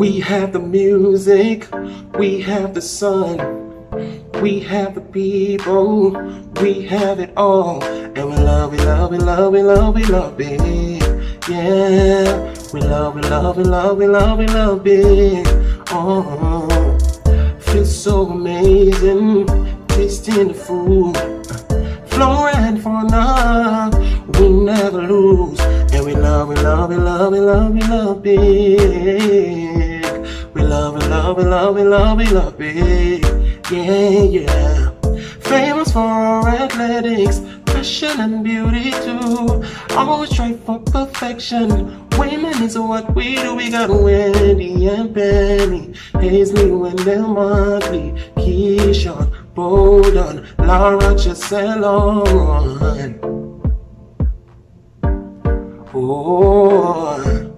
We have the music, we have the sun. We have the people, we have it all. And we love, we love, we love, we love, we love it. Yeah, we love, we love, we love, we love, we love it. Oh, feels so amazing, tasting the food. Flowing for enough, we never lose. And we love, we love, we love, we love, we love it. We love, we love, we love, we love, we love it yeah, yeah. Famous for our athletics, passion and beauty too. Always strive for perfection. Women is what we do. We got Wendy and Penny, Paisley, Wendell Mottley, Keshorn, Boldon, Laura Chaselon. Oh.